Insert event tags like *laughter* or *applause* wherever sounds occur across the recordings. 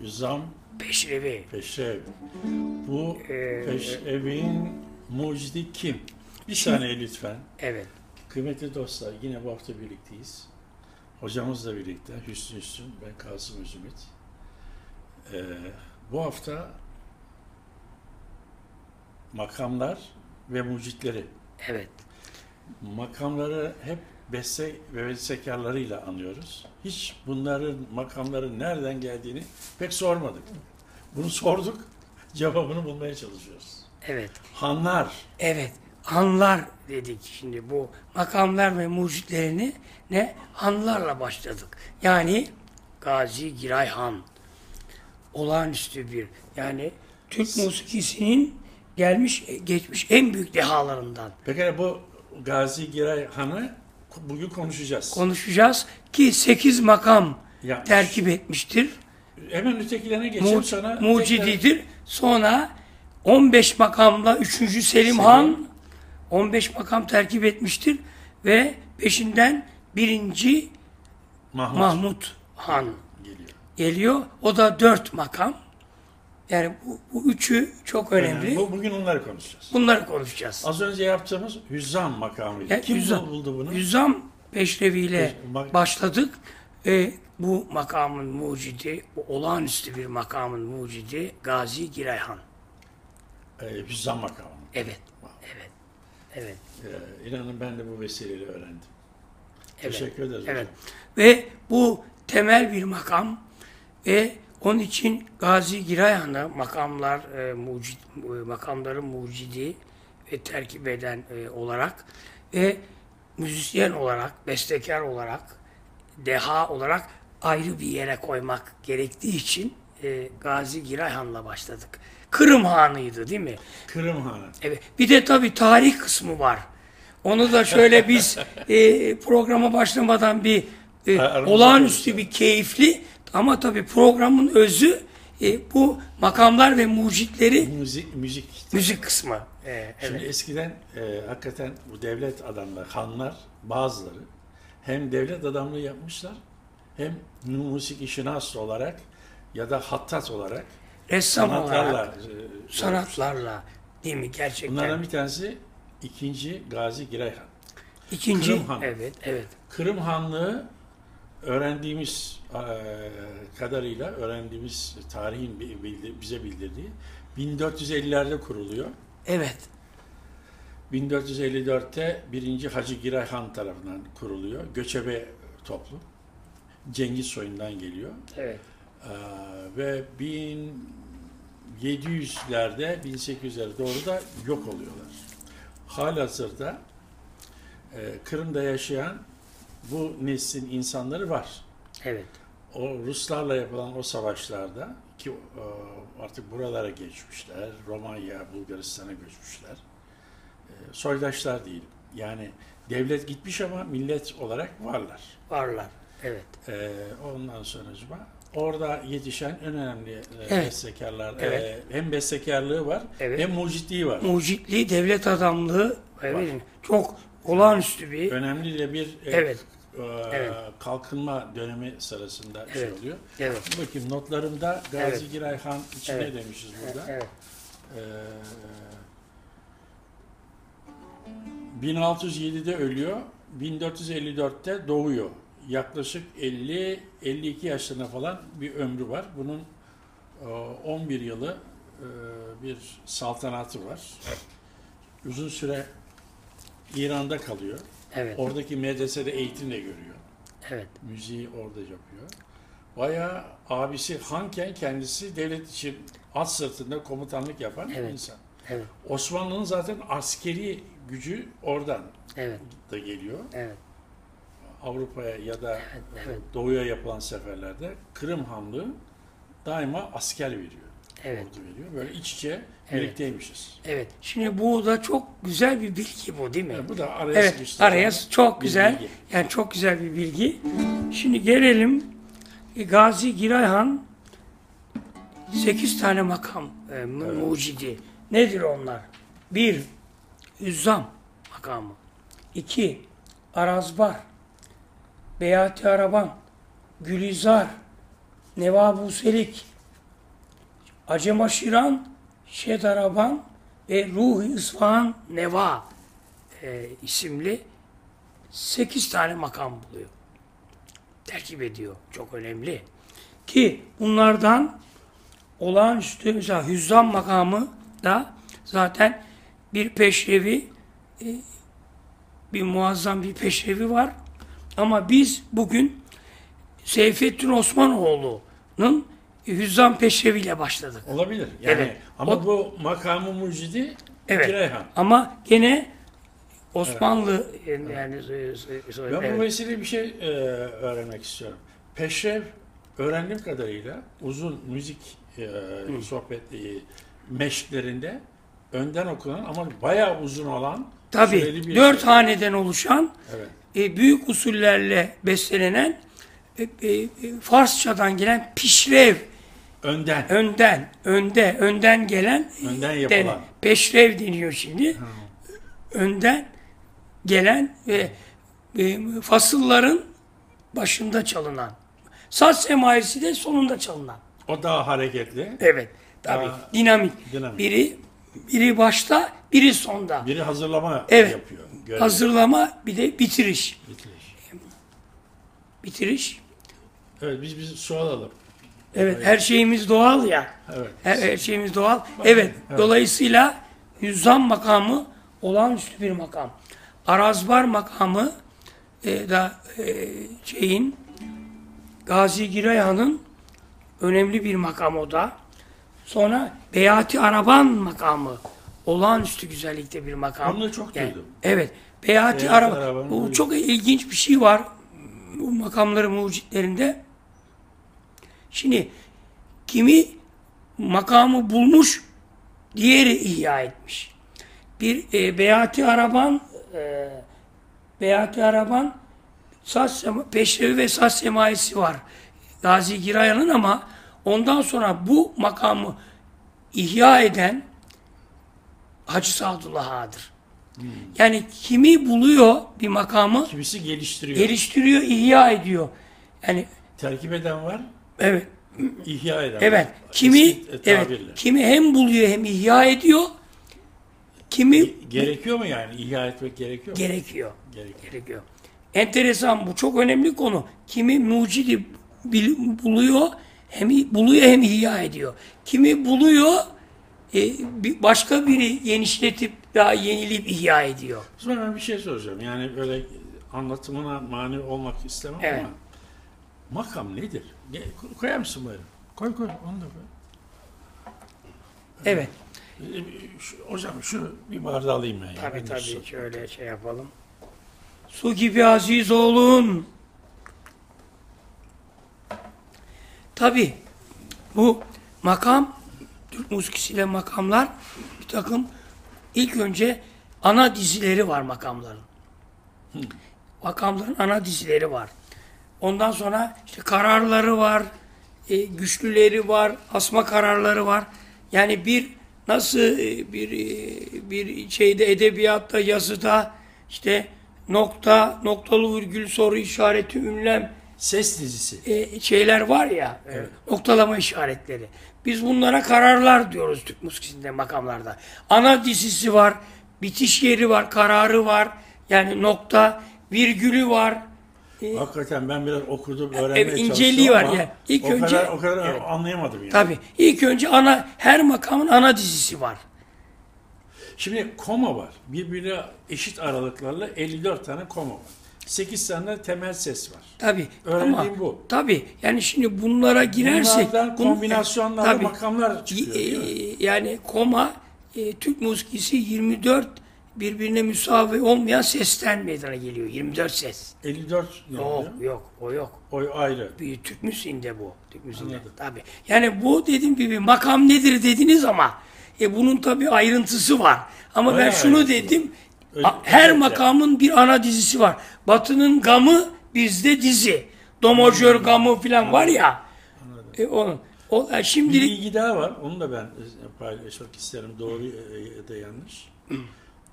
Yüzam Peşrevi. Peşrev. Bu Ee, Peşrev'in mucidi kim? Bir saniye lütfen. Evet. Kıymetli dostlar yine bu hafta birlikteyiz. Hocamızla birlikte Hüsnü Üstün, ben Kasım Özümit. Ee, bu hafta makamlar ve mucitleri. Evet. Makamları hep beste ve bestekarlarıyla anıyoruz. Hiç bunların makamların nereden geldiğini pek sormadık. Bunu sorduk, cevabını bulmaya çalışıyoruz. Evet. Hanlar, Evet. Hanlar dedik şimdi bu makamlar ve mucitlerini ne? Hanlarla başladık. Yani Gazi Giray Han. Olağanüstü bir yani Türk musikisinin gelmiş geçmiş en büyük dehalarından Peki bu Gazi Giray Han'ı bugün konuşacağız. konuşacağız ki 8 makam Yapmış. terkip etmiştir. Hemen ötekilerine geçeyim Mu- sana. mucididir. Sonra 15 makamla 3. Selim Han 15 makam terkip etmiştir ve peşinden 1. Mahmut, Mahmut Han geliyor. geliyor. O da 4 makam. Yani bu, bu üçü çok önemli. Yani bu, bugün onları konuşacağız. Bunları konuşacağız. Az önce yaptığımız Hüzzam makamıydı. Yani Kim Hüzzam- buldu bunu? Hüzzam peşreviyle Peş- başladık. E, bu makamın mucidi, bu olağanüstü bir makamın mucidi Gazi Girayhan. Ee, Hüzzam makamı. Evet, evet, evet. Ee, inanın ben de bu vesileyle öğrendim. Evet, Teşekkür ederiz Evet. hocam. Ve bu temel bir makam ve onun için Gazi Girayhan'ı makamlar e, mucid, e, makamların mucidi ve terkip eden e, olarak ve müzisyen olarak, bestekar olarak, deha olarak ayrı bir yere koymak gerektiği için e, Gazi Girayhan'la başladık. Kırım Hanı'ydı değil mi? Kırım Hanı. Evet. Bir de tabii tarih kısmı var. Onu da şöyle biz *laughs* e, programa başlamadan bir e, olağanüstü bir keyifli ama tabii programın özü e, bu makamlar ve mucitleri Müzik, müzik. müzik kısmı. E, Şimdi evet. eskiden e, hakikaten bu devlet adamları, hanlar bazıları hem devlet adamlığı yapmışlar hem musik işinas olarak ya da hattat olarak Ressam sanatlarla olarak, e, sanatlarla değil mi gerçekten? Bunlardan bir tanesi ikinci Gazi Girayhan. İkinci, Kırım Han. evet, evet. Kırım Hanlığı öğrendiğimiz e, kadarıyla öğrendiğimiz tarihin bize bildirdiği 1450'lerde kuruluyor. Evet, 1454'te 1. Hacı Giray Han tarafından kuruluyor. Göçebe toplum. Cengiz soyundan geliyor. evet. Ee, ve 1700'lerde 1800'lere doğru da yok oluyorlar. Halihazırda e, Kırım'da yaşayan bu neslin insanları var. Evet. O Ruslarla yapılan o savaşlarda ki e, artık buralara geçmişler, Romanya, Bulgaristan'a göçmüşler. E, soydaşlar değil. Yani devlet gitmiş ama millet olarak varlar. Varlar. Evet. Ee, ondan sonra orada yetişen en önemli e, Evet. bestekarlar Evet. e, hem bestekarlığı var Evet. hem mucitliği var. Mucitliği, devlet adamlığı evet, çok olağanüstü bir Önemli de bir e, Evet. Evet. kalkınma dönemi sırasında şey Evet. oluyor. Evet. Bakayım notlarımda Gazi Evet. Giray Han için Evet. ne demişiz burada? Evet. Ee, 1607'de ölüyor, 1454'te doğuyor. Yaklaşık 50-52 yaşlarına falan bir ömrü var. Bunun e, 11 yılı bir saltanatı var. Uzun süre İran'da kalıyor. Evet. Oradaki medresede eğitim de görüyor. Evet. Müziği orada yapıyor. Bayağı abisi Hanken kendisi devlet için at sırtında komutanlık yapan Evet. insan. Evet. Osmanlı'nın zaten askeri gücü oradan Evet. da geliyor. Evet. Avrupa'ya ya da evet. Doğu'ya yapılan seferlerde Kırım Hanlığı daima asker veriyor. Evet. Ordu veriyor. Böyle iç içe Evet. birlikteymişiz. Evet. Şimdi bu da çok güzel bir bilgi bu değil mi? Yani bu da araya Evet. sıkıştı. Araya çok bir güzel. bilgi. Yani çok güzel bir bilgi. Şimdi gelelim e, Gazi Girayhan 8 tane makam e, mu- Evet. mucidi. Nedir onlar? 1. Üzzam makamı. 2. Arazbar. Beyati Araban. Gülizar, Neva Buselik, Acem Aşiran, Şedaraban ve Ruhi İsfahan Neva e, isimli 8 tane makam buluyor. Terkip ediyor. Çok önemli. Ki bunlardan olağanüstü mesela hüzzam makamı da zaten bir peşrevi e, bir muazzam bir peşrevi var. Ama biz bugün Seyfettin Osmanoğlu'nun Hüzzam Peşrevi'yle başladık. Olabilir. Yani Evet. ama O- bu makamı mucidi Evet. Gireyhan. Ama gene Osmanlı yani e, e, Ben bu evet. vesileyle bir şey e, öğrenmek istiyorum. Peşrev öğrendiğim kadarıyla uzun müzik e, sohbetleri meşklerinde önden okunan ama bayağı uzun olan Tabii bir dört şey. haneden oluşan Evet. e, büyük usullerle bestelenen e, e, Farsçadan gelen pişrev Önden. önden önde önden gelen Önden den- yapılan. peşrev deniyor şimdi. Önden gelen ve e, fasılların başında çalınan. Saz semayesi de sonunda çalınan. O daha hareketli. Evet. Tabii. Aa, dinamik. dinamik. Biri biri başta, biri sonda. Biri hazırlama Evet. yapıyor. Görev, Hazırlama bir de bitiriş. bitiriş. Bitiriş. Evet biz biz su alalım. Evet, her şeyimiz doğal ya. Evet. Her, her şeyimiz doğal. Evet, Evet. dolayısıyla Hüzzam makamı olağanüstü bir makam. Arazbar makamı e, da e, şeyin Gazi Girayhan'ın önemli bir makam o da. Sonra Beyati Araban makamı olağanüstü güzellikte bir makam. Onu da çok Yani, duydum. Evet. Beyati Beyati Araban. Bu çok ilginç bir şey var bu makamların mucitlerinde. Şimdi kimi makamı bulmuş, diğeri ihya etmiş. Bir e, Beyati Araban e, Beyati Araban saz peşrevi ve saz semaisi var. Gazi Giraya'nın ama ondan sonra bu makamı ihya eden Hacı Sadullah Ağa'dır. Yani kimi buluyor bir makamı Kimisi geliştiriyor. geliştiriyor, ihya ediyor. Yani Terkip eden var, evet, ihya eden evet. Kimi Eski evet, kimi hem buluyor hem ihya ediyor. Kimi Gerekiyor mu yani? İhya etmek gerekiyor mu? gerekiyor. Gerekiyor. Gerekiyor. Enteresan bu çok önemli konu. Kimi mucidi buluyor hem buluyor hem ihya ediyor. Kimi buluyor e, başka biri genişletip daha yenileyip ihya ediyor. Sonra ben bir şey soracağım. Yani böyle anlatımına mani olmak istemem Evet. ama makam nedir? Ko- Koyar mısın böyle? Koy koy. Onu da koy. Evet. Ee, şu- hocam şu bir bardağı alayım ben. Tabii de tabii su- şöyle şey yapalım. Su gibi aziz olun. Tabii bu makam, Türk musikisiyle makamlar bir takım ilk önce ana dizileri var makamların. Makamların ana dizileri var. Ondan sonra işte kararları var, e, güçlüleri var, asma kararları var. Yani bir nasıl e, bir e, bir şeyde edebiyatta, yazıda işte nokta, noktalı virgül, soru işareti, ünlem Ses dizisi. e, şeyler var ya, e, noktalama işaretleri. Biz bunlara kararlar diyoruz Türk musikisinde makamlarda. Ana dizisi var, bitiş yeri var, kararı var. Yani nokta, virgülü var. Hakikaten ben biraz okudum, öğrenmeye evet, inceliği var ama yani. İlk o önce- kadar, o kadar Evet. anlayamadım yani. Tabii. İlk önce ana her makamın ana dizisi var. Şimdi koma var. Birbirine eşit aralıklarla 54 tane koma var. 8 tane temel ses var. Tabii. Öğrendiğim Ama, bu. Tabii. Yani şimdi bunlara girersek Bunlardan Tabii. makamlar çıkıyor? E, yani koma e, Türk musikisi 24 birbirine müsavi olmayan sesten meydana geliyor. 24 ses. 54 ne Yok oluyor? yok o yok. O ayrı. Bir Türk müziğinde bu. Türk müziğinde. Anladım. Tabii. Yani bu dediğim gibi makam nedir dediniz ama e, bunun tabii ayrıntısı var. Ama ben Bayağı şunu ayrıntısı dedim. Öyle- her evet, makamın bir ana dizisi var. Batı'nın gamı bizde dizi. Domajör gamı falan var ya. E, onun. O, e, Bir şimdilik bilgi daha var. Onu da ben e, paylaşmak isterim. Doğru e, ya da yanlış.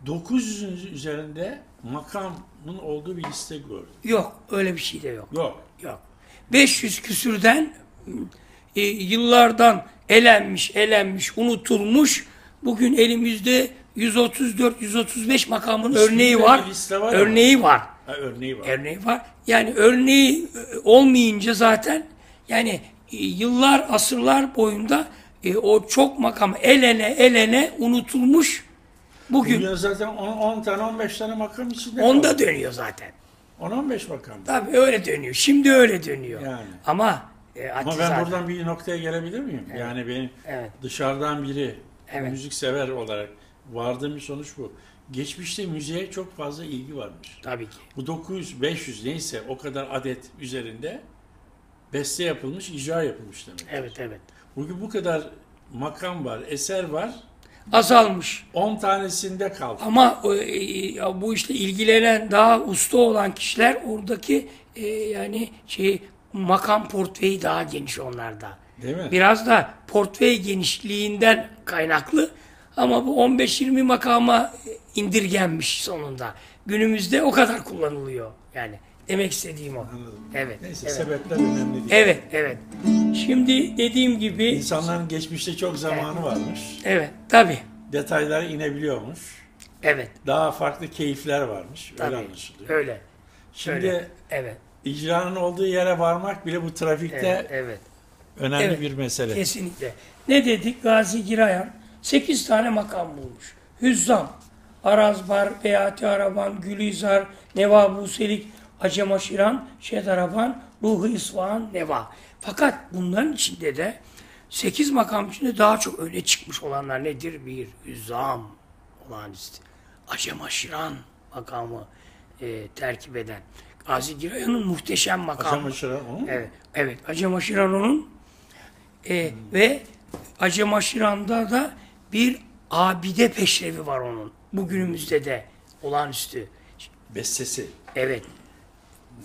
900'ün üzerinde makamın olduğu bir liste gördüm. yok. Öyle bir şey de yok. Yok. Yok. 500 küsürden e, yıllardan elenmiş, elenmiş, unutulmuş. Bugün elimizde 134-135 makamın İsminde örneği var. var örneği var. Ha, örneği var. Örneği var. Yani örneği e, olmayınca zaten yani e, yıllar, asırlar boyunda e, o çok makam elene elene unutulmuş. Bugün Bugün zaten 10, 10 tane 15 tane makam içinde onda kaldı. dönüyor zaten. 10-15 makam. Tabii öyle dönüyor. Şimdi öyle dönüyor. Yani. Ama e, Ama ben zaten- buradan bir noktaya gelebilir miyim? Yani benim Evet. dışarıdan biri Evet. müzik sever olarak vardığım bir sonuç bu. Geçmişte müziğe çok fazla ilgi varmış. Tabii ki. Bu 900, 500 neyse o kadar adet üzerinde beste yapılmış, icra yapılmış demek. Evet evet. Bugün bu kadar makam var, eser var. Azalmış. 10 tanesinde kaldı. Ama e, ya bu işte ilgilenen daha usta olan kişiler oradaki e, yani şey makam portföyü daha geniş onlarda. Değil mi? Biraz da portföy genişliğinden kaynaklı ama bu 15-20 makama indirgenmiş sonunda. Günümüzde o kadar kullanılıyor yani. Demek istediğim o. Anladım. Evet. Neyse evet. sebepler önemli değil. Evet, evet. Şimdi dediğim gibi İnsanların geçmişte çok zamanı varmış. evet, tabii. Detaylara inebiliyormuş. Evet, Daha farklı keyifler varmış. tabii. Öyle anlaşılıyor. Öyle. Şimdi öyle. Evet. icranın olduğu yere varmak bile bu trafikte Evet, evet. önemli Evet. bir mesele. Kesinlikle. Ne dedik? Gazi Girayan 8 tane makam bulmuş. Hüzzam, Arazbar, Beyati Araban, Gülizar, Neva Buselik, Acem Aşiran, Şedaraban, Ruhu İsfahan, Neva. Fakat bunların içinde de 8 makam içinde daha çok öne çıkmış olanlar nedir? Bir, Hüzzam, olağanüstü. Acem Aşiran makamı e, terkip eden. Gazi Girayan'ın muhteşem makamı. Başarı onun Evet, evet. Acem Aşiran'ın e, ve Acem Aşiran'da da bir abide peşrevi var onun. Bugünümüzde de olağanüstü. bestesi. Evet.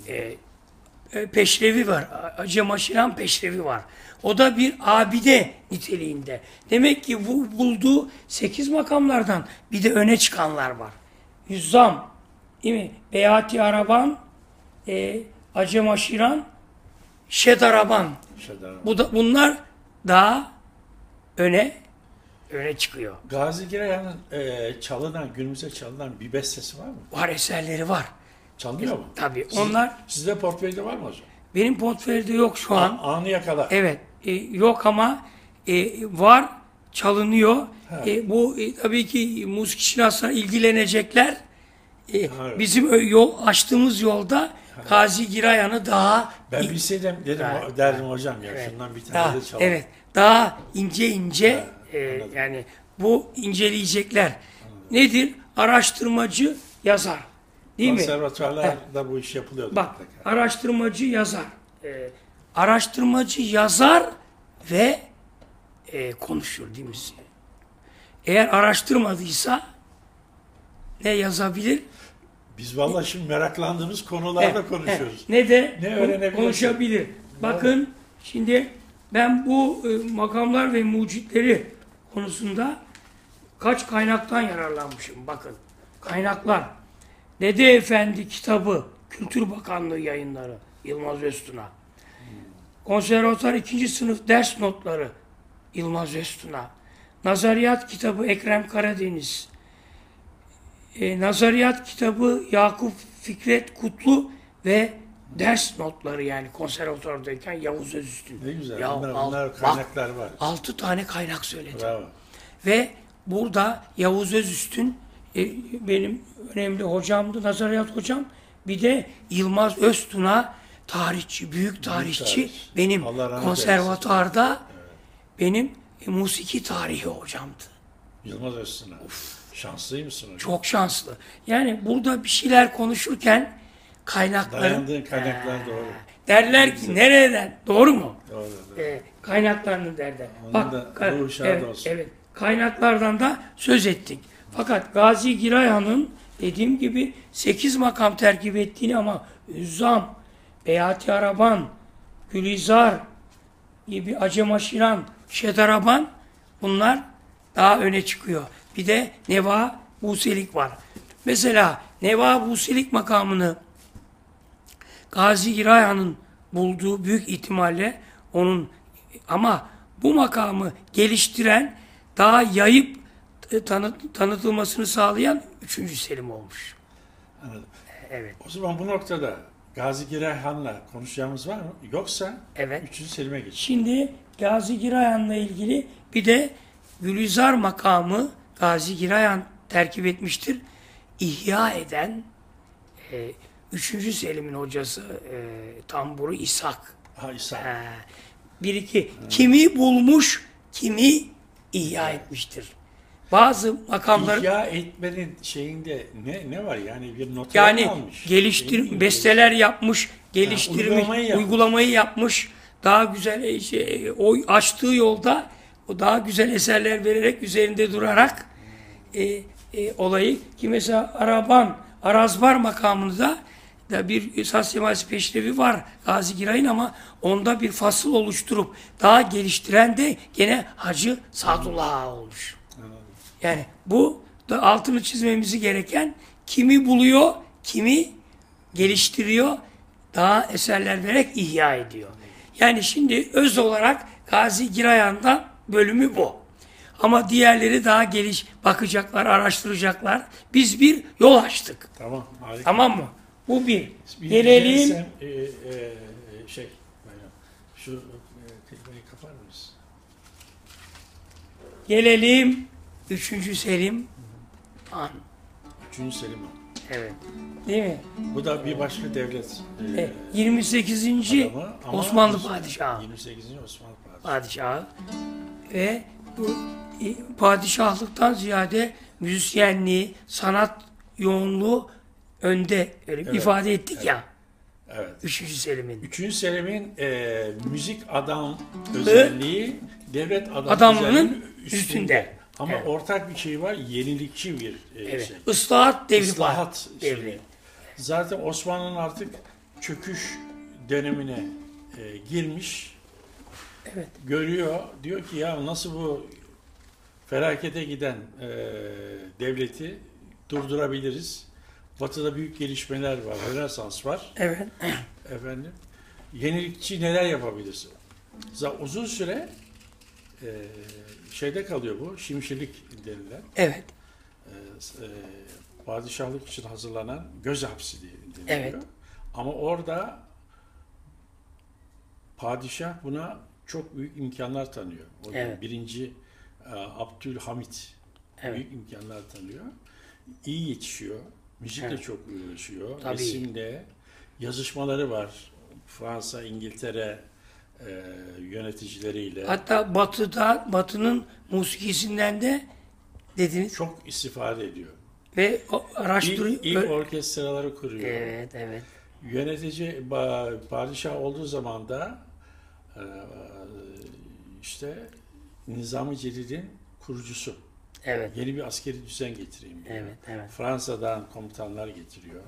E, e, peşrevi var. Acem Aşiran peşrevi var. O da bir abide niteliğinde. Demek ki bu bulduğu sekiz makamlardan bir de öne çıkanlar var. Hüzzam, değil mi? Beyati Araban, e, Acem Aşiran, Şedaraban. Şedar. Bu da, bunlar daha öne öne çıkıyor. Gazi Girayan'ın e, çalınan, günümüze çalınan bir bestesi var mı? Var eserleri var. Çalınıyor mu? Tabii Siz- onlar Sizde portföyde var mı hocam? benim portföyde yok şu an. An, anı yakala. Evet, e, yok ama e, var, çalınıyor. E, bu e, tabii ki müzik şinasına ilgilenecekler. E, evet. Bizim yol açtığımız yolda Gazi Girayan'ı daha Ben bilseydim dedim Ha, derdim hocam ya Evet. şundan bir tane daha, de çalalım. evet, daha ince ince e, anladım. yani bu inceleyecekler. Nedir? Araştırmacı yazar. Değil mi? Konservatuvarlarda bu iş yapılıyordu. Bak mutlaka. araştırmacı yazar. Ee, araştırmacı yazar ve e, konuşur değil mi? Eğer araştırmadıysa ne yazabilir? Biz vallahi şimdi meraklandığımız konularda Evet, konuşuyoruz. evet. Ne de Ne öğrenebilirsin? konuşabilir. Bakın şimdi ben bu e, makamlar ve mucitleri konusunda kaç kaynaktan yararlanmışım. Bakın kaynaklar. Dede Efendi kitabı Kültür Bakanlığı yayınları Yılmaz Öztun'a. Konservatuar 2. sınıf ders notları Yılmaz Öztun'a. Nazariyat kitabı Ekrem Karadeniz. E, nazariyat kitabı Yakup Fikret Kutlu ve ders notları yani konservatuvardayken Yavuz Özüstün. Ne güzel. Ya bunlar, al- bunlar bak, kaynaklar var. Altı tane kaynak söyledim. Bravo. Ve burada Yavuz Özüstün e, benim önemli hocamdı, nazariyat hocam. Bir de Yılmaz Öztun'a tarihçi, büyük tarihçi. tarih. Benim konservatuarda benim e, musiki tarihi hocamdı. Yılmaz Öztürk'e. Şanslıymışsın hocam. Çok şanslı. Yani burada bir şeyler konuşurken kaynakların Dayandığın kaynaklar doğru. derler ki nereden? Doğru mu? Doğru. doğru. e, kaynaklarını derler. Onun Bak, da ruhu şad evet, olsun. evet, kaynaklardan da söz ettik. Fakat Gazi Girayhan'ın dediğim gibi 8 makam terkip ettiğini ama Üzzam, Beyati Araban, Gülizar gibi Acem Aşiran, Şedaraban bunlar daha öne çıkıyor. Bir de Neva Buselik var. Mesela Neva Buselik makamını Gazi Girayhan'ın bulduğu büyük ihtimalle onun ama bu makamı geliştiren daha yayıp e, tanıt, tanıtılmasını sağlayan 3. Selim olmuş. Anladım. Evet. O zaman bu noktada Gazi Giray Han'la konuşacağımız var mı? Yoksa Evet. 3. Selim'e geç. Şimdi Gazi Girayan'la ilgili bir de Gülizar makamı Gazi Girayan terkip etmiştir. İhya eden e, 3. Selim'in hocası e, tamburu İshak. Ha İsa. Ha, bir iki. Kimi bulmuş, kimi ihya etmiştir. Bazı makamların İhya etmenin şeyinde ne ne var yani bir not yani almış. geliştir besteler yapmış, geliştirmiş, uygulamayı uygulamayı yapmış. yapmış. Daha güzel e, şey, o açtığı yolda o daha güzel eserler vererek üzerinde durarak e, e, olayı ki mesela Araban, Arazbar makamında da bir Saz Siması Peşrevi var Gazi Giray'ın ama onda bir fasıl oluşturup daha geliştiren de gene Hacı Sadullah olmuş. Yani bu da altını çizmemizi gereken kimi buluyor, kimi geliştiriyor, daha eserler vererek ihya ediyor. Yani şimdi öz olarak Gazi Girayan'dan bölümü bu. Ama diğerleri daha geliş bakacaklar, araştıracaklar. Biz bir yol açtık. Tamam harika. Tamam mı? Bu bir. Bir Gelelim. sen, e, e, şey Bayram, şu e, tekneyi kapar mısın? Gelelim 3. Selim Han. 3. Selim o. Evet. Değil mi? Bu da bir başka devlet e, E, 28. adamı ama Osmanlı Os- padişahı. 28. Osmanlı padişahı. ve bu e, padişahlıktan ziyade müzisyenliği, sanat yoğunluğu önde öyle Evet, ifade ettik ya. Evet. 3. Selim'in. 3. Selim'in e, müzik adam özelliği devlet adam Adamlığının özelliğinin üstünde. üstünde. Ama Evet. ortak bir şey var, yenilikçi bir e, Evet. şey. Islahat devri İslahat var. Devri. Zaten Osmanlı'nın artık çöküş dönemine e, girmiş. Evet. Görüyor. Diyor ki ya nasıl bu felakete giden e, devleti durdurabiliriz? Batı'da büyük gelişmeler var. Rönesans var. Evet. Efendim. Yenilikçi neler yapabiliriz? Za- Uzun süre e, şeyde kalıyor bu. Şimşirlik denilen. Evet. e, e, padişahlık için hazırlanan göz hapsi diye deniliyor. Evet. Ama orada padişah buna çok büyük imkanlar tanıyor. O Evet. birinci e, Abdülhamit Evet. büyük imkanlar tanıyor. İyi yetişiyor. Müzikle Evet. çok uğraşıyor. Tabii. Resimde yazışmaları var. Fransa, İngiltere e, yöneticileriyle. Hatta Batı'da, Batı'nın musikisinden de dediniz çok istifade ediyor. ve araştırıyor. İlk, ilk orkestraları kuruyor. Evet, evet. Yönetici padişah olduğu zaman da e, işte Nizami Celil'in kurucusu. Evet. Yeni bir askeri düzen getireyim diyor. Evet, evet. Fransa'dan komutanlar getiriyor.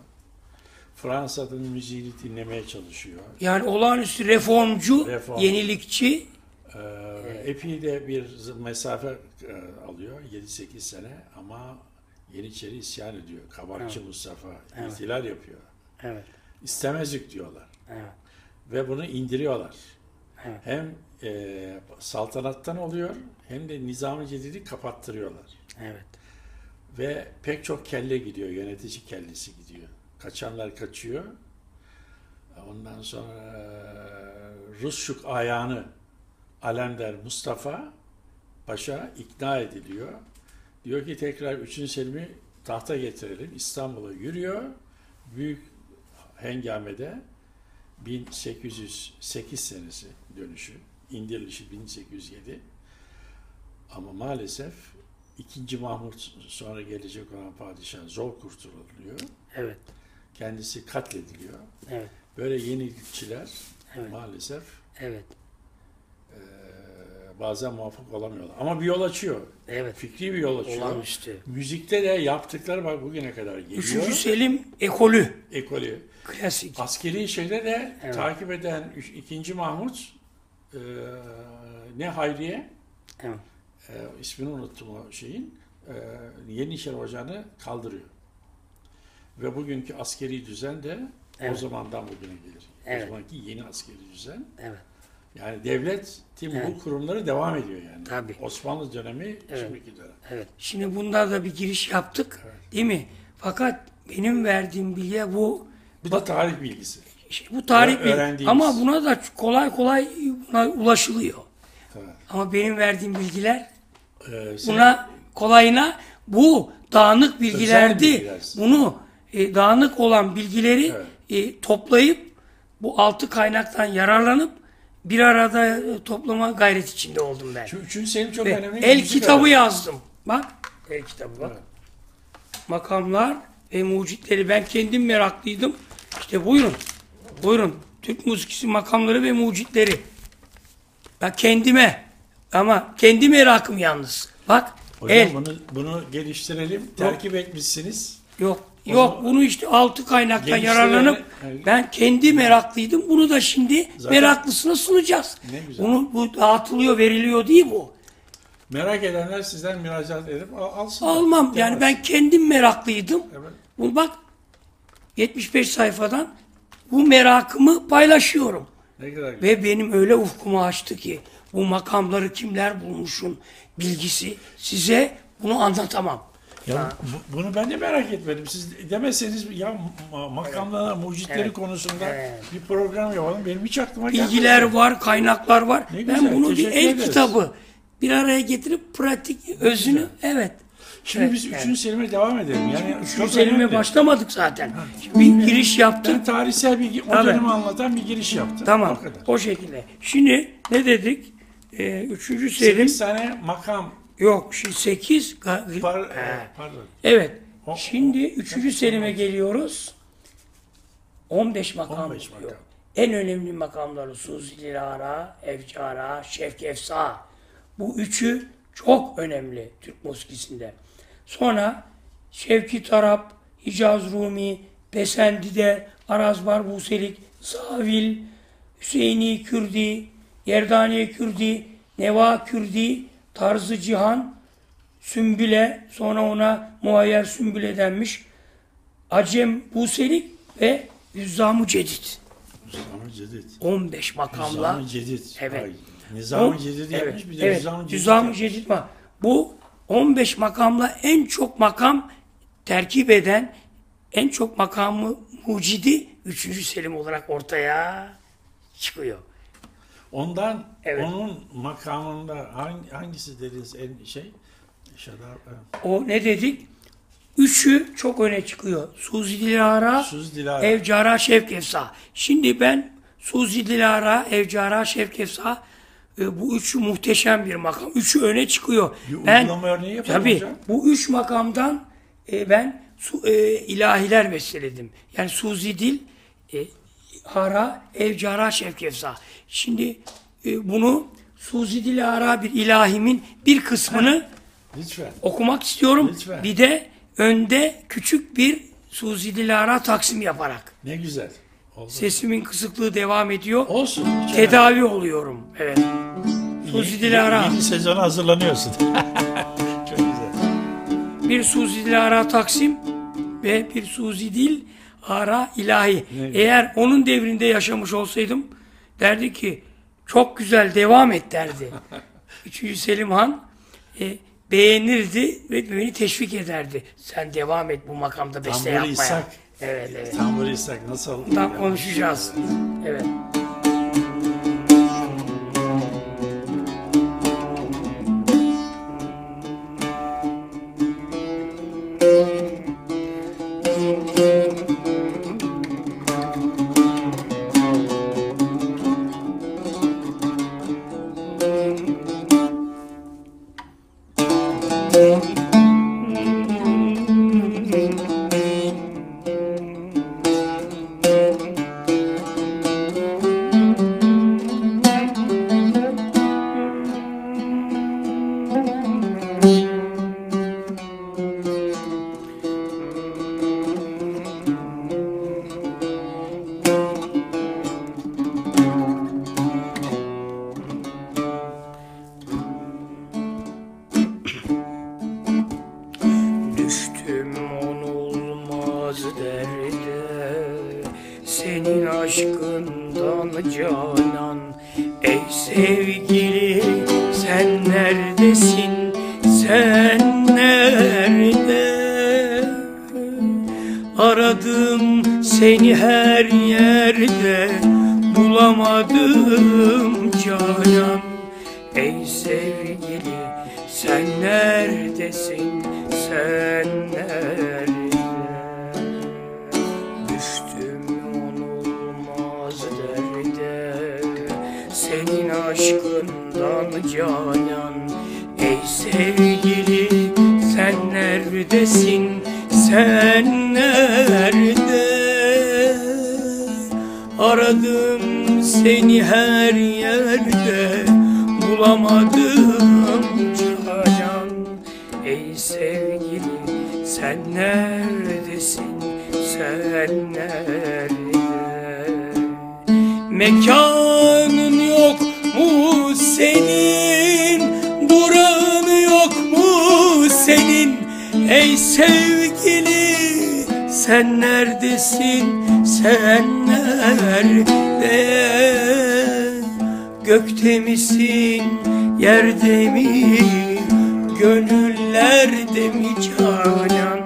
Fransa'nın müziğini dinlemeye çalışıyor. Yani olağanüstü reformcu, Reform. yenilikçi Ee, epey de bir mesafe e, alıyor. 7-8 sene ama Yeniçeri isyan ediyor. Kabakçı Evet. Mustafa Evet. ihtilal yapıyor. Evet. İstemezlik diyorlar. Evet. Ve bunu indiriyorlar. Evet. Hem e, saltanattan oluyor hem de Nizam-ı Celil'i kapattırıyorlar. Evet. Ve pek çok kelle gidiyor, yönetici kellesi gidiyor. Kaçanlar kaçıyor. Ondan sonra e, Rusçuk ayağını Alemdar Mustafa Paşa ikna ediliyor. Diyor ki tekrar 3. Selim'i tahta getirelim. İstanbul'a yürüyor. Büyük hengamede 1808 senesi dönüşü, indirilişi 1807. Ama maalesef ikinci Mahmut sonra gelecek olan padişah zor kurtululuyor. Evet. Kendisi katlediliyor. Evet. Böyle yenilikçiler Evet. maalesef Evet. eee, bazen muvaffak olamıyorlar. Ama bir yol açıyor. Evet. Fikri bir yol açıyor. Olağanüstü. Müzikte de yaptıkları bak bugüne kadar geliyor. Üçüncü Selim ekolü. Ekolü. Klasik. Askeri şeyde de Evet. takip eden üç- ikinci Mahmut eee, ne Hayriye Evet. e, ismini unuttum o şeyin e, Yeniçeri Ocağı'nı kaldırıyor. Ve bugünkü askeri düzen de O zamandan bugüne gelir. Evet. O zamanki yeni askeri düzen. Evet. Yani devletin bu kurumları devam ediyor yani. Tabii. Osmanlı dönemi şimdiki dönem. Evet. Şimdi bunda da bir giriş yaptık. Değil mi? Fakat benim verdiğim bilgiye bu Bir de tarih bilgisi. şey, bu tarih Ö- bilgi. öğrendiğimiz. Ama buna da kolay kolay buna ulaşılıyor. Tamam. Ama benim verdiğim bilgiler Ee, buna kolayına bu dağınık bilgilerdi. bilgiler. Bunu e, dağınık olan bilgileri Evet. e, toplayıp bu altı kaynaktan yararlanıp bir arada e, toplama gayret içinde oldum ben. Şu üçüncü Selim çok Ve önemli. el kitabı öğren- yazdım. Bak el kitabı bak. Evet. Makamlar ve mucitleri ben kendim meraklıydım. İşte buyurun. Buyurun. Türk musikisi makamları ve mucitleri. Ben kendime ama kendi merakım yalnız. Bak Hocam el. bunu, bunu geliştirelim. Takip etmişsiniz. Yok. Yok zaman- bunu işte altı kaynaktan yararlanıp ben kendi meraklıydım. Bunu da şimdi Zaten- meraklısına sunacağız. Bunu bu dağıtılıyor, veriliyor değil bu. Merak edenler sizden müracaat edip al- alsınlar. Almam. Yani Demez. ben kendim meraklıydım. Evet. Bu bak 75 sayfadan bu merakımı paylaşıyorum. Ne kadar güzel. Ve benim öyle ufkumu açtı ki bu makamları kimler bulmuşun bilgisi size bunu anlatamam. Ya bu- bunu ben de merak etmedim. Siz demeseniz ya ma- makamlara, mucitleri Evet. konusunda Evet. bir program yapalım. Benim hiç aklıma gelmedi. Bilgiler var, kaynaklar var. Ne ben güzel, bunu bir el ederiz. kitabı bir araya getirip pratik özünü evet. Şimdi Evet, biz evet. 3. Selim'e devam edelim. Yani Üçüncü Selim'e önemli. başlamadık zaten. Şimdi bir giriş yaptık. Ben tarihsel bir o dönemi anlatan bir giriş yaptım. Tamam. O kadar. O şekilde. Şimdi ne dedik? Ee, üçüncü Selim 8 tane makam yok. Şimdi sekiz. ga- par, He. pardon. Evet. O- Şimdi üçüncü Selim'e geliyoruz. 15 makam 15 diyor. makam. En önemli makamları Suzili Ara, Evcara, Şevk Efsa. Bu üçü çok önemli Türk musikisinde. Sonra Şevki Tarap, Hicaz Rumi, Pesendide, Arazbar Buselik, Savil, Hüseyini Kürdi, Yerdaniye Kürdi, Neva Kürdi, Tarzı Cihan, Sümbüle, sonra ona Muayyer Sümbüle denmiş. Acem Buselik ve Hüzzam-ı Cedid. Nizam-ı Cedid. 15 makamla. Nizam-ı Cedid. Evet. Ay, Nizam-ı Cedid evet, yapmış bir de evet. Nizam-ı Cedid. Yapmış. Cedid var. Bu 15 makamla en çok makam terkip eden en çok makamı mucidi 3. Selim olarak ortaya çıkıyor. Ondan Evet. onun makamında hangi, hangisi dediniz en şey? Şadar, e, O ne dedik? Üçü çok öne çıkıyor. Suzi Dilara, Suz Dilara. Evcara, Şevk Efsa. Şimdi ben Suzi Dilara, Evcara, Şevk Efsa e, bu üçü muhteşem bir makam. Üçü öne çıkıyor. Bir ben, örneği Tabii hocam. bu üç makamdan e, ben su, e, ilahiler besteledim. Yani Suzi Dil, Hara, Evcara, Şevk Efsa. Şimdi e, bunu Suzi Dil Hara bir ilahimin bir kısmını Lütfen. okumak istiyorum. Lütfen. Bir de önde küçük bir Suzi Dilara taksim yaparak. Ne güzel. Oldu. Sesimin kısıklığı devam ediyor. Olsun. Tedavi oluyorum. Evet. Suzi. Dilara. Yeni sezona hazırlanıyorsun. *laughs* Çok güzel. Bir Suzi Dilara taksim ve bir Suzi Dil Ara ilahi. Güzel. Eğer onun devrinde yaşamış olsaydım derdi ki çok güzel devam et derdi. *laughs* Üçüncü Selim Han e, beğenirdi ve beni teşvik ederdi. Sen devam et bu makamda beste Tamburi yapmaya. İshak. Evet evet. Tamburi İshak nasıl? Bundan konuşacağız. Evet. Sevgili sen neredesin? Sen nerede? Aradım seni her yerde bulamadım canan Ey sevgili sen neredesin? Sen nerede canan Ey sevgili sen neredesin? Sen nerede? Aradım seni her yerde. Bulamadım canan Ey sevgili sen neredesin? Sen nerede? Mekanın Ey sevgili sen neredesin sen nerede? Gökte misin yerde mi? Gönüllerde mi canan?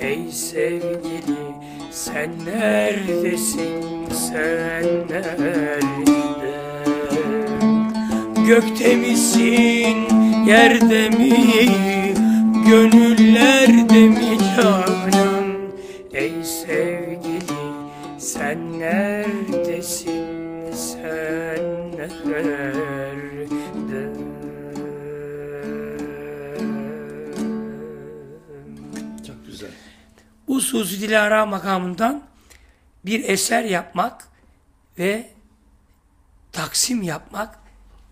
Ey sevgili sen neredesin sen nerede? Gökte misin yerde mi Suzi Dilara makamından bir eser yapmak ve taksim yapmak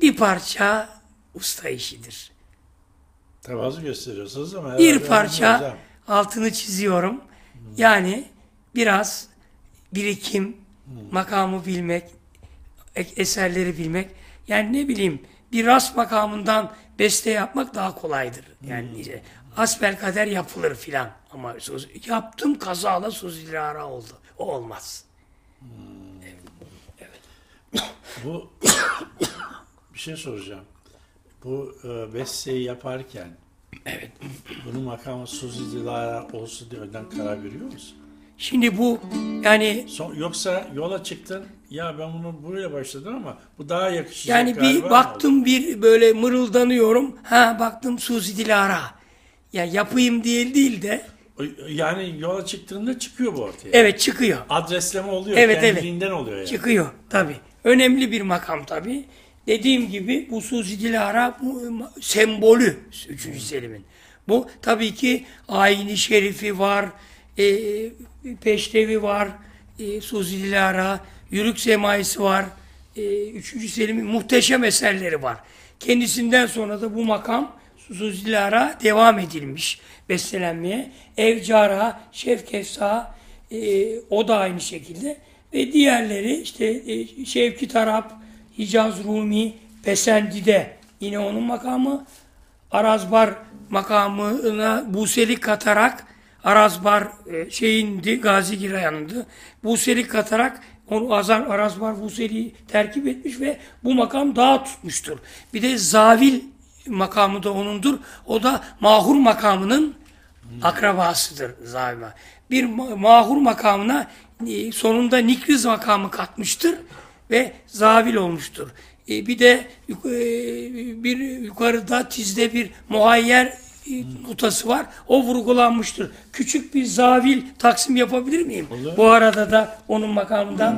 bir parça usta işidir. Tevazu gösteriyorsunuz ama Bir parça hocam. altını çiziyorum. Yani biraz birikim, makamı bilmek, eserleri bilmek. Yani ne bileyim bir ras makamından beste yapmak daha kolaydır. Yani işte asbel kader yapılır filan. Ama söz, yaptım kazala söz ilara oldu. O olmaz. Bu bir şey soracağım. Bu e, besteyi yaparken Evet. bunun makamı Suzi Dilara olsun diye önden karar veriyor musun? Şimdi bu yani Son, yoksa yola çıktın ya ben bunu böyle başladım ama bu daha yakışacak yani bir baktım bir böyle mırıldanıyorum. Ha baktım Suzi Dilara. Ya yapayım değil değil de? Yani yola çıktığında çıkıyor bu ortaya. evet çıkıyor. Adresleme oluyor. Evet, evet. kendiliğinden oluyor yani. Çıkıyor tabi. Önemli bir makam tabi. Dediğim gibi bu Suzi Dilara bu sembolü 3. Selim'in. Bu tabii ki ayini şerifi var, e, peştevi var, e, Suzi Dilara, yürük semaisi var, e, 3. Selim'in muhteşem eserleri var. Kendisinden sonra da bu makam Suzi Dilara devam edilmiş bestelenmeye. Evcara, Şevkefsa, e, o da aynı şekilde. Ve diğerleri işte e, Şevki Tarap, Hicaz Rumi, Pesendi'de yine onun makamı. Arazbar makamına Buselik katarak Arazbar e, şeyindi Gazi Girayan'ındı. Buselik katarak onu Azar Arazbar Buseli'yi terkip etmiş ve bu makam daha tutmuştur. Bir de Zavil makamı da onundur. O da Mahur makamının akrabasıdır Zavil. Bir ma- Mahur makamına e, sonunda Nikriz makamı katmıştır ve zavil olmuştur. E, bir de e, bir yukarıda tizde bir muhayyer e, notası var. O vurgulanmıştır. Küçük bir zavil taksim yapabilir miyim? Olur. Bu arada da onun makamından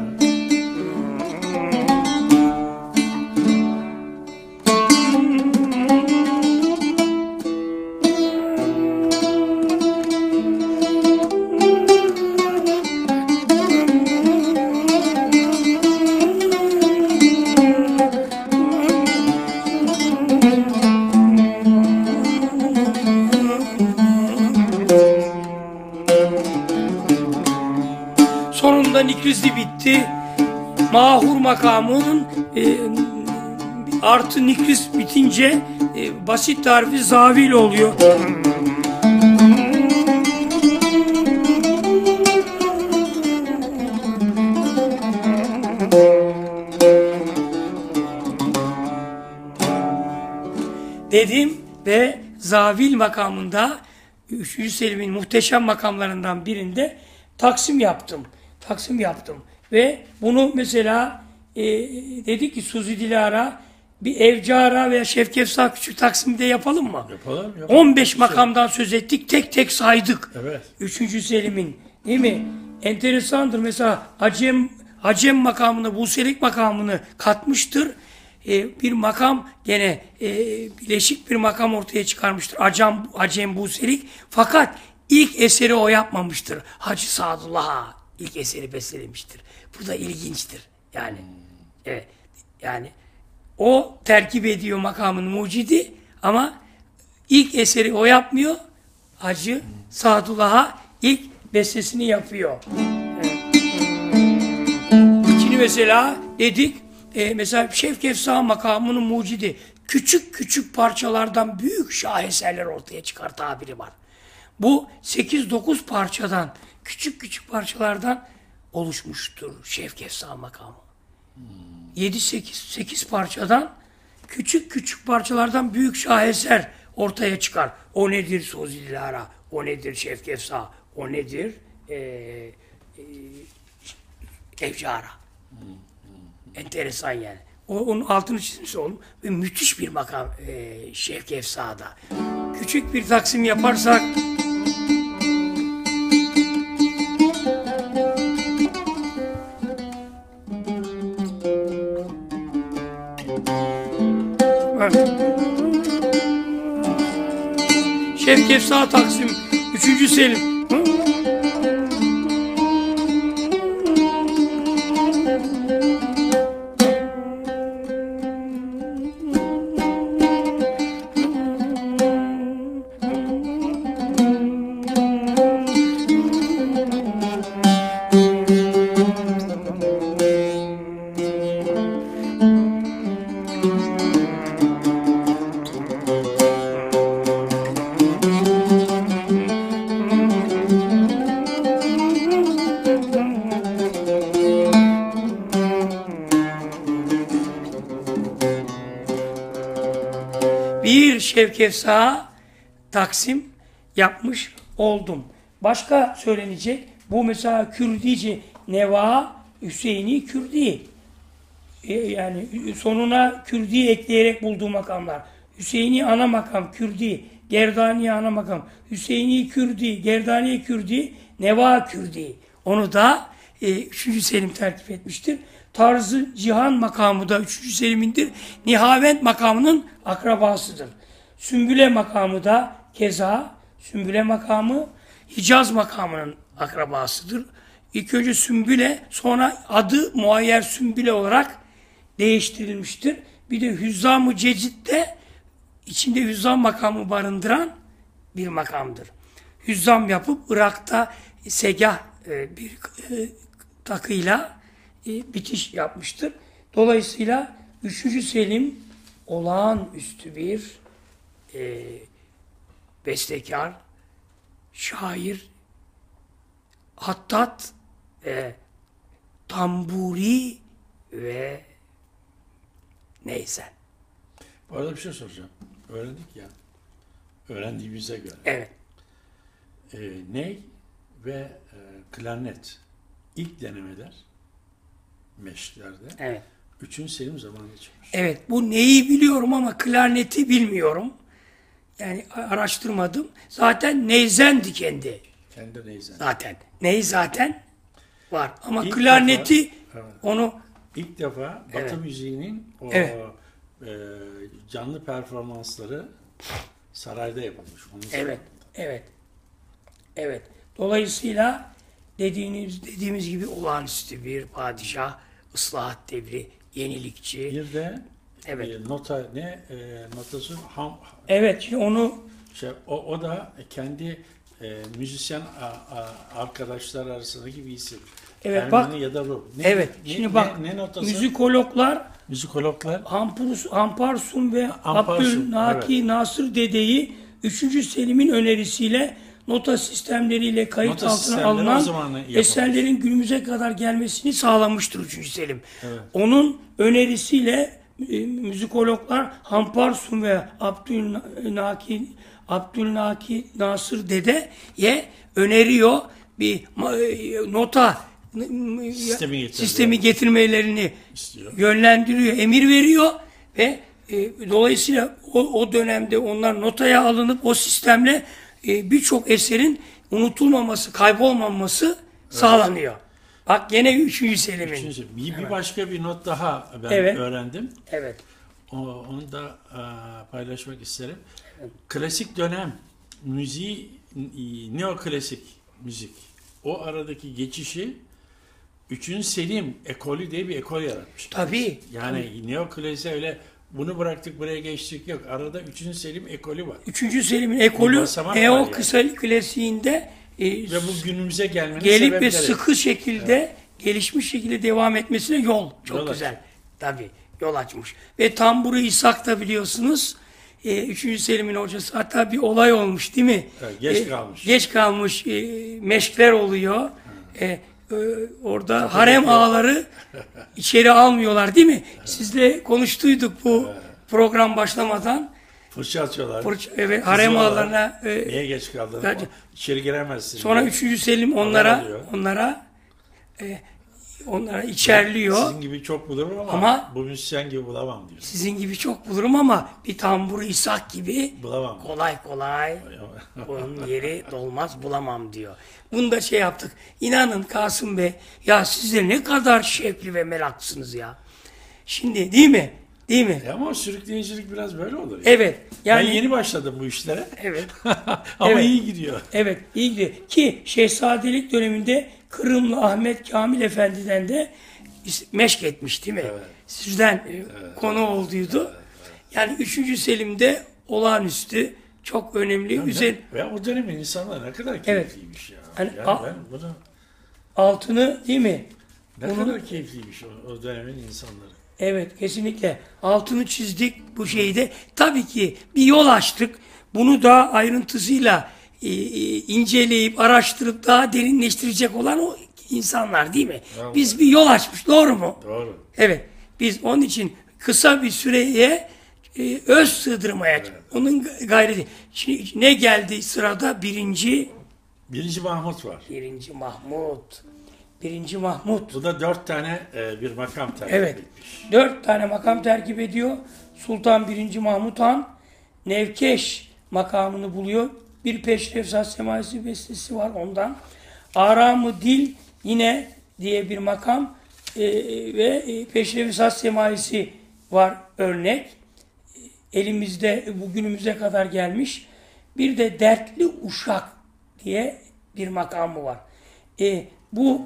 Hepsi bitti. Mahur makamının e, artı nikris bitince e, basit tarifi zavil oluyor. Dedim ve zavil makamında 3. Selim'in muhteşem makamlarından birinde taksim yaptım. Taksim yaptım. Ve bunu mesela e, dedi ki Suzi Dilara bir Evcara veya Şevkefsa Küçük Taksim'de yapalım mı? Yapalım, yapalım. 15 makamdan söz ettik, tek tek saydık. Evet. 3. Selim'in değil mi? Enteresandır mesela Acem Acem makamını, Buselik makamını katmıştır. Ee, bir makam gene e, bileşik bir makam ortaya çıkarmıştır. Acem, Acem Buselik. Fakat ilk eseri o yapmamıştır. Hacı Sadullah'a ilk eseri bestelemiştir. Bu da ilginçtir. Yani evet. Yani o terkip ediyor makamın mucidi ama ilk eseri o yapmıyor. Hacı Sadullah'a ilk bestesini yapıyor. Şimdi mesela dedik e, mesela Şevket Sağ makamının mucidi küçük küçük parçalardan büyük şaheserler ortaya çıkar tabiri var. Bu 8-9 parçadan küçük küçük parçalardan oluşmuştur Şevket Sağ makamı. 7-8 8 parçadan küçük küçük parçalardan büyük şaheser ortaya çıkar. O nedir Sozilara, o nedir Şevkefsa, o nedir e, e, Evcara. Enteresan yani. O, onun altını çizmiş oğlum. Ve müthiş bir makam e, Efsa'da. Küçük bir taksim yaparsak Şevki Efsa Taksim 3. Selim Şevkefsa Taksim yapmış oldum. Başka söylenecek bu mesela Kürdice Neva Hüseyini Kürdi. E, yani sonuna Kürdi ekleyerek bulduğu makamlar. Hüseyini ana makam Kürdi, Gerdani ana makam, Hüseyini Kürdi, Gerdani Kürdi, Neva Kürdi. Onu da e, 3. Selim tertip etmiştir. Tarzı Cihan makamı da 3. Selim'indir. Nihavent makamının akrabasıdır. Sümbüle makamı da keza Sümbüle makamı Hicaz makamının akrabasıdır. İlk önce Sümbüle sonra adı Muayyer Sümbüle olarak değiştirilmiştir. Bir de Hüzzam-ı Cecid'de içinde Hüzzam makamı barındıran bir makamdır. Hüzzam yapıp Irak'ta segah e, bir e, takıyla e, bitiş yapmıştır. Dolayısıyla 3. Selim olağanüstü bir e, bestekar, şair, hattat, e, tamburi ve neyse. Bu arada bir şey soracağım. Öğrendik ya. Öğrendiğimize göre. Evet. E, ney ve e, klarnet ilk denemeler meşklerde Evet. 3. Selim zamanında çıkmış. Evet bu neyi biliyorum ama klarneti bilmiyorum. Yani araştırmadım. Zaten neyzendi kendi. Kendi neyzen. Zaten. Ney zaten var. Ama İlk klarneti defa- evet. onu İlk defa Batı Evet. müziğinin o Evet. e, canlı performansları sarayda yapılmış. Onun Evet, zamanında. evet. Evet. Dolayısıyla dediğiniz dediğimiz gibi olağanüstü bir padişah, ıslahat devri, yenilikçi. Bir de Evet. e, nota ne e, notası ham Evet, onu şey o, o da kendi e, müzisyen a- a- arkadaşlar arasındaki bir isim. Evet, Ermeni bak- ya da Rum. Ne, evet. ne- şimdi ne- bak ne, notası? müzikologlar Müzikologlar Hampurus, Hamparsum ve Hamparsum, Abdülnaki Nasır Dede'yi 3. Selim'in önerisiyle nota sistemleriyle kayıt Nota altına alınan eserlerin günümüze kadar gelmesini sağlamıştır 3. Selim. Evet. Onun önerisiyle müzikologlar Hamparsun ve Abdülnaki Abdülnaki Nasır Dede'ye öneriyor bir e, nota Sistemi sistemi getirmelerini İstiyor. yönlendiriyor, emir veriyor ve e, dolayısıyla o, o dönemde onlar notaya alınıp o sistemle e, birçok eserin unutulmaması, kaybolmaması sağlanıyor. Bak gene 3. Selim'in. Şimdi bir, bir başka bir not daha ben Evet. öğrendim. Evet. O, onu da e, paylaşmak isterim. Klasik dönem müziği, neoklasik müzik. O aradaki geçişi 3. Selim ekolü diye bir ekol yaratmış. Tabii. Yani neoklasik öyle bunu bıraktık buraya geçtik yok. Arada 3. Selim ekolü var. 3. Selim'in ekolü Bir basamak var Eo yani. kısa klasiğinde e, Ve bu günümüze gelmenin gelip ve sıkı şekilde gelişmiş şekilde devam etmesine yol çok Yol güzel. Tabii yol açmış. Ve Tamburu İshak da biliyorsunuz e, 3. Selim'in hocası hatta bir olay olmuş değil mi? Evet, geç E, kalmış. Geç kalmış e, meşkler oluyor. E, e, orada harem ağaları içeri almıyorlar değil mi? Sizle konuştuyduk bu program başlamadan. Fırça atıyorlar. Fırça- evet, harem ağalarına e, Niye geç kaldın? Yani- İçeri giremezsin. Sonra diye. 3. Selim onlara onlara e, onlara içerliyor. Sizin gibi çok bulurum ama, Ama- bu müzisyen gibi bulamam diyor. Sizin gibi çok bulurum ama bir tamburu İshak gibi Bulamam. kolay kolay *laughs* onun yeri dolmaz bulamam diyor. Bunu da şey yaptık. İnanın Kasım Bey ya siz de ne kadar şevkli ve meraklısınız ya. Şimdi değil mi? Değil mi? E ama sürükleyicilik biraz böyle olur. ya. Evet. Yani ben yeni başladım bu işlere. evet. *laughs* ama Evet. iyi gidiyor. Evet, iyi gidiyor. Ki Şehzadelik döneminde Kırımlı Ahmet Kamil Efendi'den de meşk etmiş değil mi? Evet. Sizden e, konu olduydu. Yani 3. Selim'de olağanüstü, çok önemli, güzel Ve o dönemin insanlar ne kadar Evet. keyifliymiş ya. Hani yani a- ben bunu altını değil mi? ne Bunu- kadar keyifliymiş o, o dönemin insanları. Evet, kesinlikle. Altını çizdik bu şeyde. Tabii ki bir yol açtık. Bunu daha ayrıntısıyla e, e, inceleyip, araştırıp daha derinleştirecek olan o insanlar değil mi? Bravo. Biz bir yol açmış, doğru mu? Doğru. Evet. Biz onun için kısa bir süreye e, öz sığdırmaya onun gayreti. Şimdi ne geldi sırada? Birinci, Birinci Mahmut var. birinci Mahmut. Birinci Mahmut. Bu da dört tane e, bir makam tercih Evet. etmiş. Dört tane makam terkip ediyor. Sultan birinci Mahmut Han Nevkeş makamını buluyor. Bir Peşrefsat Semaisi bestesi var ondan. Aramı Dil yine diye bir makam e, ve e, Peşrefsat Semaisi var örnek. Elimizde bugünümüze kadar gelmiş. Bir de Dertli Uşak diye bir makamı var. E, bu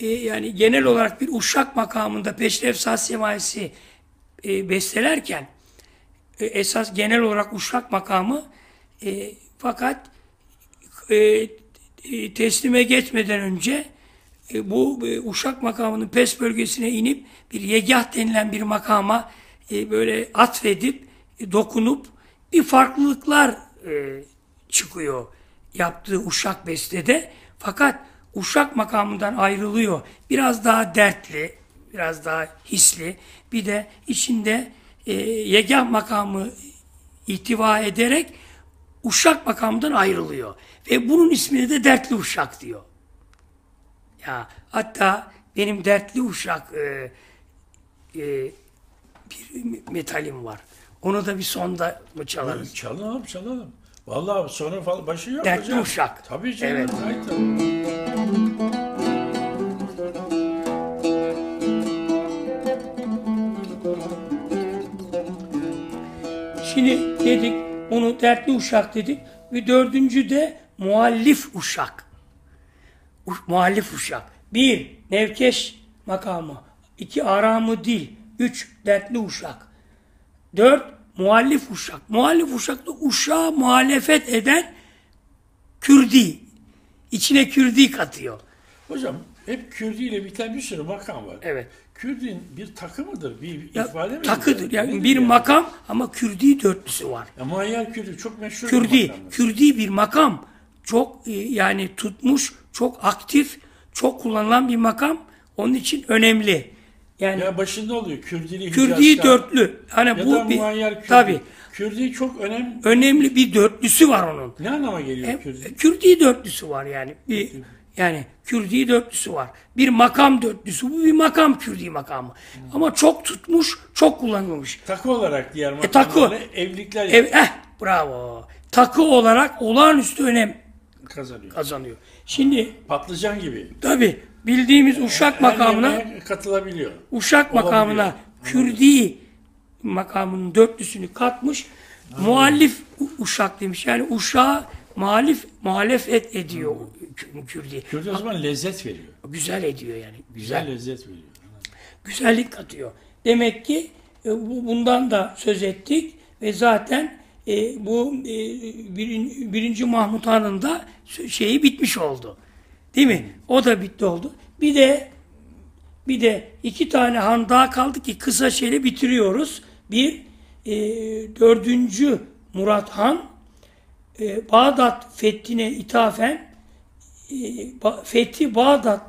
e, yani genel olarak bir uşak makamında Peşrefsat Semaisi e, bestelerken e, esas genel olarak uşak makamı e, fakat e, e, teslime geçmeden önce e, bu e, uşak makamının pes bölgesine inip bir yegah denilen bir makama e, böyle atfedip e, dokunup bir farklılıklar e, çıkıyor yaptığı uşak bestede. Fakat uşak makamından ayrılıyor biraz daha dertli biraz daha hisli bir de içinde e, yegah makamı ihtiva ederek uşak makamından ayrılıyor. Ve bunun ismini de dertli uşak diyor. Ya hatta benim dertli uşak e, e, bir metalim var. Onu da bir sonda mı çalarız? Çalalım çalalım. Vallahi sonu falan başı yok Dertli hocam. uşak. Tabii canım. Evet. tabii. Şimdi dedik bunu dertli uşak dedik. Bir dördüncü de muallif uşak. U- muallif uşak. Bir, nevkeş makamı. iki aramı dil. Üç, dertli uşak. Dört, muallif uşak. Muallif uşak da uşağa muhalefet eden Kürdi. İçine Kürdi katıyor. Hocam hep Kürdi ile biten bir sürü makam var. Evet. Kürdün bir takı mıdır? Bir Ya, ifade mi? takıdır. Yani Nedir bir yani? makam ama Kürdi dörtlüsü var. Ya, Muayyer Kürdü çok meşhur bir Kürdi, makamdır. Kürdi bir makam. Çok e, yani tutmuş, çok aktif, çok kullanılan bir makam. Onun için önemli. Yani Ya başında oluyor Kürdili Kürdi dörtlü. Hani ya bu da bir Kürdi. tabii Kürdi çok önemli. önemli bir dörtlüsü var onun. Ne anlama geliyor E, Kürdi? Kürdi dörtlüsü var yani. Bir yani Kürdi dörtlüsü var. Bir makam dörtlüsü bu bir makam Kürdi makamı. Ama çok tutmuş, çok kullanılmış. Takı olarak diğer E, takı. makamlarla evlilikler Ev, eh bravo. Takı olarak olağanüstü önem kazanıyor. kazanıyor. Şimdi Patlıcan gibi. tabi bildiğimiz Uşak makamına katılabiliyor. Uşak Olabiliyor. makamına Kürdi makamının dörtlüsünü katmış. Muallif u- Uşak demiş. Yani Uşağı muhalif muhalefet ediyor Kü- Kürdi. Kürdi o zaman lezzet veriyor. Güzel ediyor yani. Güzel Güzel. lezzet veriyor. Güzellik katıyor. Demek ki e, bu- bundan da söz ettik ve zaten e, bu e, birin- birinci Mahmut Han'ın da şeyi bitmiş oldu. Değil mi? O da bitti oldu. Bir de bir de iki tane han daha kaldı ki kısa şeyle bitiriyoruz. Bir e, dördüncü Murat Han e, Bağdat fethine ithafen e, Ba- Fethi Bağdat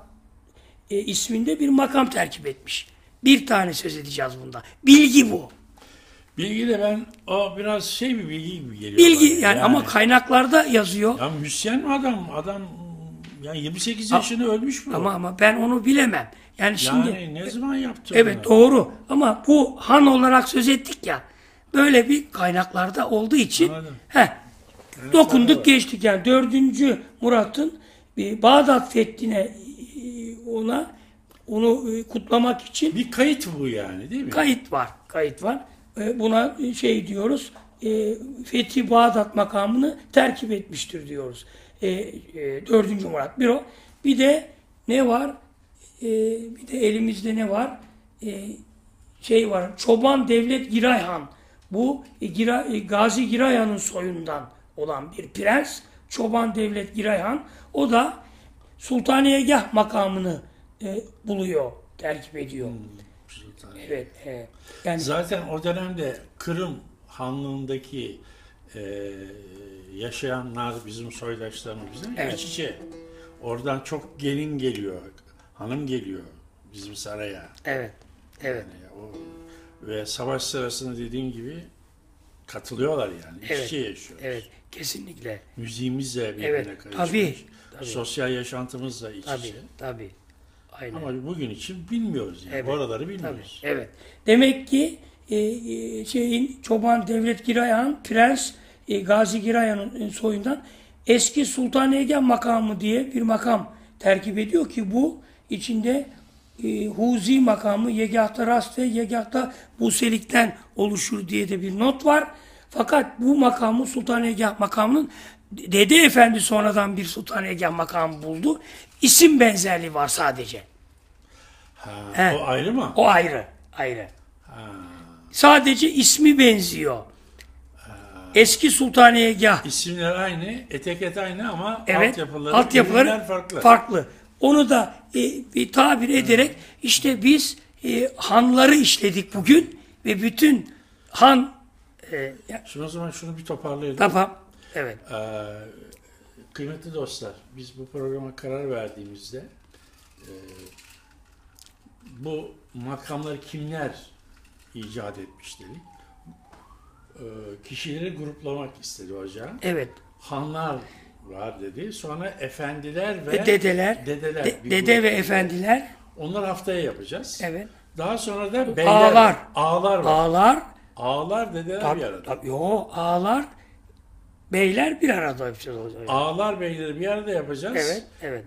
e, isminde bir makam terkip etmiş. Bir tane söz edeceğiz bunda. Bilgi bu. Bilgi de ben o biraz şey bir bilgi gibi geliyor. Bilgi bana. yani, ama kaynaklarda yazıyor. Ya müzisyen mi adam? Adam yani 28 yaşında ölmüş mü? o? Ama ama ben onu bilemem. Yani şimdi yani ne zaman yaptı evet bunu? doğru ama bu han olarak söz ettik ya. Böyle bir kaynaklarda olduğu için Anladım. heh, dokunduk geçtik yani dördüncü Murat'ın Bağdat fethine e, ona onu e, kutlamak için Bir kayıt bu yani değil mi? Kayıt var, kayıt var. E, Buna şey diyoruz, Fethi Bağdat makamını terkip etmiştir diyoruz. E, e, Dördüncü Murat bir o. Bir de ne var? E, bir de elimizde ne var? E, şey var, Çoban Devlet Girayhan. Bu e, Gira, e, Gazi Girayhan'ın soyundan olan bir prens. Çoban Devlet Girayhan. O da Sultaniyegah makamını e, buluyor, terkip ediyor. Evet, evet. Yani Zaten o dönemde Kırım Hanlığındaki e, yaşayanlar bizim soydaşlarımız değil mi? Evet. İç içe. Oradan çok gelin geliyor, hanım geliyor bizim saraya. evet, evet, Yani o, ve savaş sırasında dediğim gibi katılıyorlar yani. İç Evet, içe yaşıyor. evet, kesinlikle. Müziğimizle birbirine Evet, karışmış. tabii, tabii. Sosyal yaşantımızla iç Tabii, içe. tabii. Aynen. Ama bugün için bilmiyoruz yani. Evet, Oraları tabii, bilmiyoruz. evet. Demek ki e, e, şeyin Çoban Devlet Girayhan, Prens e, Gazi Girayhan'ın e, soyundan eski Sultaniyegen makamı diye bir makam terkip ediyor ki bu içinde e, Huzi makamı Yegahta Rast ve Yegahta Buselik'ten oluşur diye de bir not var. Fakat bu makamı Sultaniyegah makamının Dede Efendi sonradan bir Sultaniyegah makamı buldu. İsim benzerliği var sadece. Ha, He. o ayrı mı? O ayrı, ayrı. Ha. Sadece ismi benziyor. Eski Sultaniyegah. İsimler aynı, etiket aynı ama Evet. altyapıları, altyapıları farklı. farklı. Onu da e, bir tabir ederek işte biz e, hanları işledik bugün ve bütün han e, Şimdi o zaman şunu bir toparlayalım. tamam. Evet. Ee, kıymetli dostlar, biz bu programa karar verdiğimizde e, bu makamları kimler icat etmiş dedik. Ee, kişileri gruplamak istedi hocam. Evet. Hanlar var dedi. Sonra efendiler ve Ve dedeler, dedeler de- dede grup. ve efendiler, Onları haftaya yapacağız. evet. Daha sonra da beyler, Ağalar. ağalar var. Ağalar, Ağalar dedeler tabii, bir arada. tabii, yo, ağalar, beyler bir arada yapacağız. o zaman. Ağalar beyleri bir arada yapacağız. Evet, evet.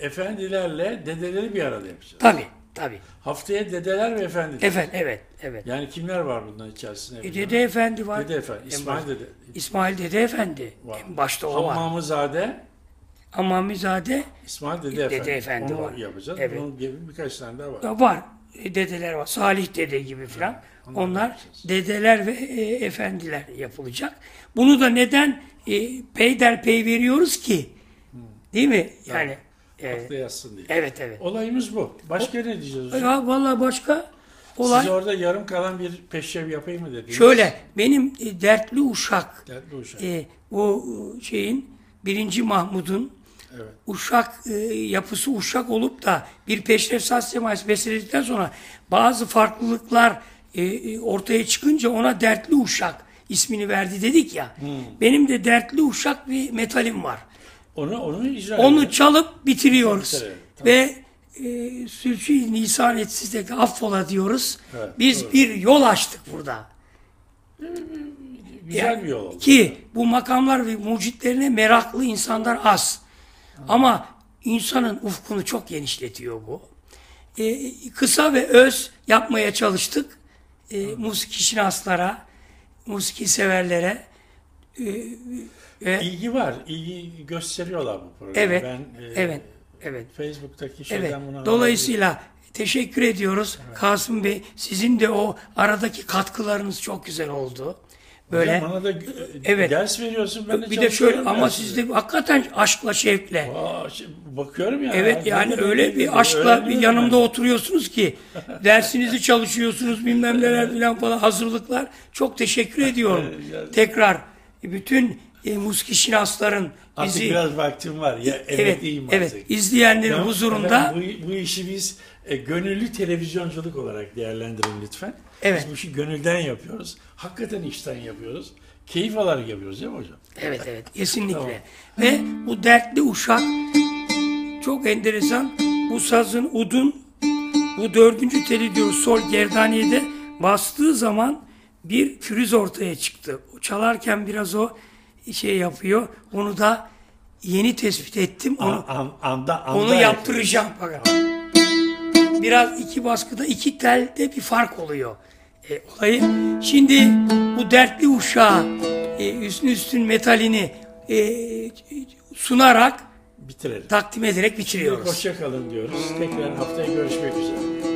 Ee, efendilerle dedeleri bir arada yapacağız. Tabii, tabii. Haftaya dedeler ve efendiler. Evet, evet, evet. Yani kimler var bunların içerisinde? E, Dede Efendi var. Dede efendi. En İsmail dede. İsmail Dede Efendi. Var. En başta o var. Hammamızade, Amamizade İsmail Dede, Dede Efendi. Efendi Onu var. yapacağız. Evet. Bunun gibi birkaç tane daha var. da var. E, Dedeler var. Salih Dede gibi filan. onları Onlar yapacağız. dedeler ve e, efendiler yapılacak. Bunu da neden e, peyderpey veriyoruz ki? Değil mi? Yani e, diye. evet evet. Olayımız bu. Başka ne diyeceğiz hocam? Ya vallahi başka olay Siz orada yarım kalan bir peşrev yapayım mı dediniz? şöyle benim e, dertli uşak Dertli uşak. e, o e, şeyin birinci Mahmud'un Evet. uşak e, yapısı uşak olup da bir peşref saz semayesi besledikten sonra bazı farklılıklar e, e, ortaya çıkınca ona dertli uşak ismini verdi dedik ya. Benim de dertli uşak bir metalim var. Onu onu icra Onu edelim. çalıp bitiriyoruz. Bitirelim, tamam. Ve e, sülçü nisan etsiz de affola diyoruz. Evet, Biz doğru. bir yol açtık burada. Güzel bir yol oldu. Ki bu makamlar ve mucitlerine meraklı insanlar az. Ama insanın ufkunu çok genişletiyor bu. E, kısa ve öz yapmaya çalıştık. E, musiki şinaslara, musiki severlere. E, ve, İlgi var. ilgi gösteriyorlar bu programa. evet, Ben e, evet, evet. Facebook'taki şeyden Evet. bunu Dolayısıyla teşekkür ediyoruz. Kasım Bey sizin de o aradaki katkılarınız çok güzel oldu. Böyle Hocam bana da e, Evet. ders veriyorsun. Ben de bir de şöyle ama dersi. siz de hakikaten aşkla şevkle. Aa, şey, bakıyorum ya. Evet yani öyle bir aşkla bir yanımda ben. oturuyorsunuz ki *laughs* dersinizi çalışıyorsunuz bilmem neler filan falan hazırlıklar. Çok teşekkür ediyorum. Evet. Tekrar bütün e, musiki şinasların Artık bizi biraz vaktim var. Ya, evet emekliyim evet artık. izleyenlerin Tamam, huzurunda bu, bu işi biz e, gönüllü televizyonculuk olarak değerlendirin lütfen. Evet. Biz bu işi gönülden yapıyoruz. Hakikaten işten yapıyoruz. Keyif alarak yapıyoruz değil mi hocam? Evet evet kesinlikle. Tamam. Ve bu dertli uşak çok enteresan. Bu sazın udun bu dördüncü teli diyor sol gerdaniyede bastığı zaman bir pürüz ortaya çıktı. O Çalarken biraz o şey yapıyor. Onu da yeni tespit ettim. Onu, An, an, anda, anda onu yaptıracağım. Bakın. Biraz iki baskıda iki telde bir fark oluyor. E, olayı. Şimdi bu dertli uşağı e, üstün üstün metalini e, sunarak Bitirelim. takdim ederek bitiriyoruz. Hoşça kalın diyoruz. Tekrar haftaya görüşmek üzere.